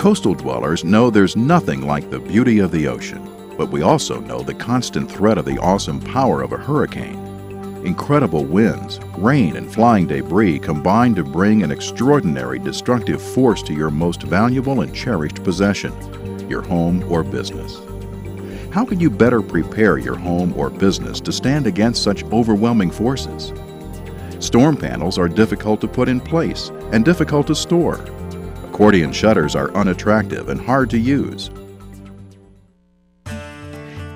Coastal dwellers know there's nothing like the beauty of the ocean, but we also know the constant threat of the awesome power of a hurricane. Incredible winds, rain, and flying debris combine to bring an extraordinary destructive force to your most valuable and cherished possession, your home or business. How can you better prepare your home or business to stand against such overwhelming forces? Storm panels are difficult to put in place and difficult to store. Accordion shutters are unattractive and hard to use.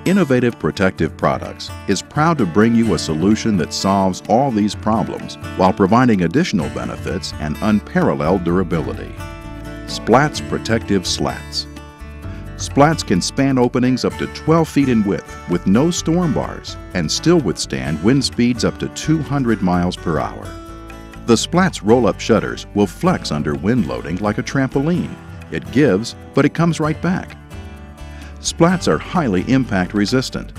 Innovative Protective Products is proud to bring you a solution that solves all these problems while providing additional benefits and unparalleled durability. Splats Protective Slats. Splats can span openings up to 12 feet in width with no storm bars and still withstand wind speeds up to 200 miles per hour. The Splat's roll-up shutters will flex under wind loading like a trampoline. It gives, but it comes right back. Splats are highly impact resistant.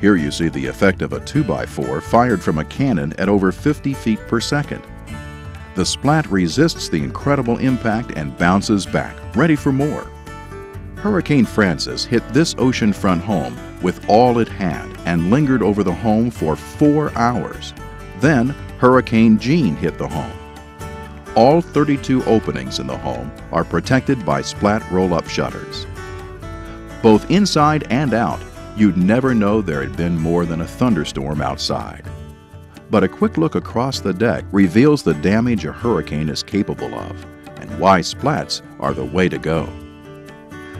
Here you see the effect of a 2x4 fired from a cannon at over 50 feet per second. The splat resists the incredible impact and bounces back, ready for more. Hurricane Frances hit this oceanfront home with all it had and lingered over the home for four hours. Then Hurricane Jeanne hit the home. All 32 openings in the home are protected by splat roll-up shutters. Both inside and out, you'd never know there had been more than a thunderstorm outside. But a quick look across the deck reveals the damage a hurricane is capable of and why splats are the way to go.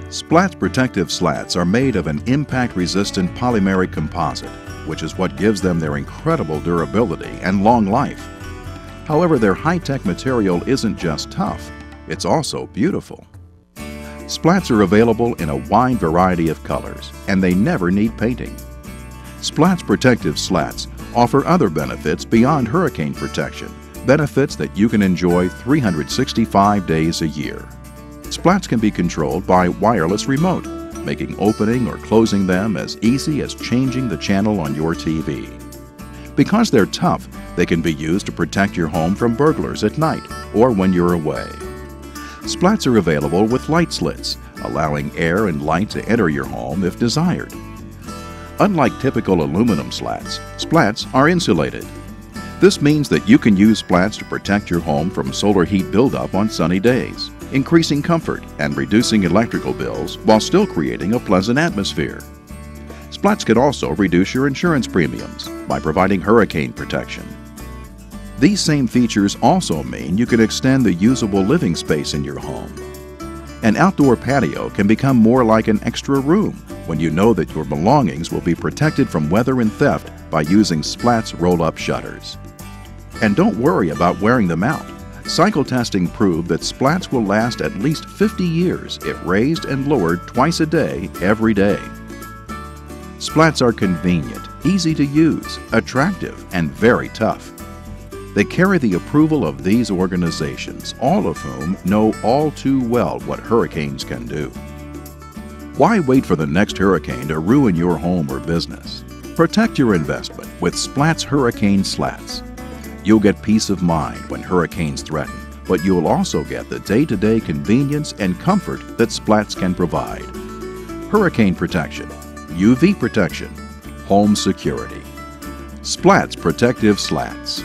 Splats protective slats are made of an impact-resistant polymeric composite which is what gives them their incredible durability and long life. However, their high-tech material isn't just tough, it's also beautiful. Splats are available in a wide variety of colors, and they never need painting. Splats Protective Slats offer other benefits beyond hurricane protection, benefits that you can enjoy 365 days a year. Splats can be controlled by wireless remote, making opening or closing them as easy as changing the channel on your TV. Because they're tough, they can be used to protect your home from burglars at night or when you're away. Splats are available with light slits, allowing air and light to enter your home if desired. Unlike typical aluminum slats, splats are insulated. This means that you can use splats to protect your home from solar heat buildup on sunny days increasing comfort and reducing electrical bills while still creating a pleasant atmosphere. Splats can also reduce your insurance premiums by providing hurricane protection. These same features also mean you can extend the usable living space in your home. An outdoor patio can become more like an extra room when you know that your belongings will be protected from weather and theft by using Splat's roll-up shutters. And don't worry about wearing them out. Cycle testing proved that splats will last at least 50 years if raised and lowered twice a day, every day. Splats are convenient, easy to use, attractive, and very tough. They carry the approval of these organizations, all of whom know all too well what hurricanes can do. Why wait for the next hurricane to ruin your home or business? Protect your investment with Splats Hurricane Slats. You'll get peace of mind when hurricanes threaten, but you'll also get the day to day convenience and comfort that Splats can provide. Hurricane protection, UV protection, home security. Splats Protective Slats.